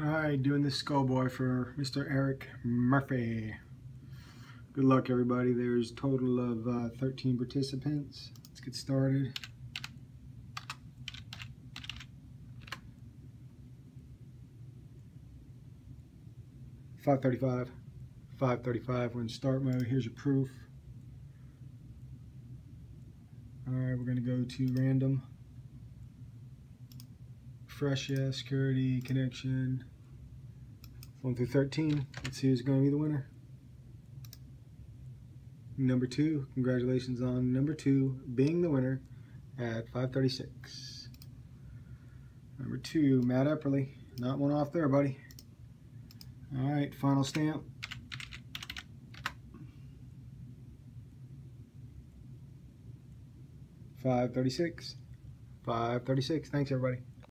Alright, doing this Skullboy for Mr. Eric Murphy. Good luck everybody. There's a total of uh, 13 participants. Let's get started. Five thirty-five. Five thirty-five. We're in start mode. Here's your proof. Alright, we're gonna go to random fresh yeah, security, connection. 1 through 13. Let's see who's going to be the winner. Number two, congratulations on number two being the winner at 536. Number two, Matt Epperly. Not one off there, buddy. All right, final stamp. Five thirty-six. Five thirty-six. Thanks, everybody.